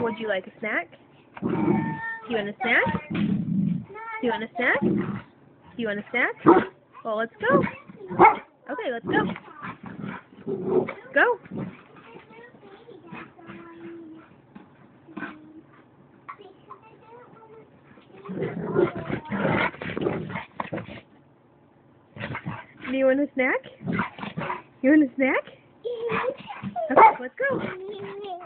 Would you like a snack? Do you want a snack? Do you want a snack? Do you want a snack? Well, let's go. Okay, let's go. Go. Do you want a snack? You want a snack? Okay, let's go.